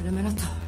Elemento.